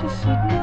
to sit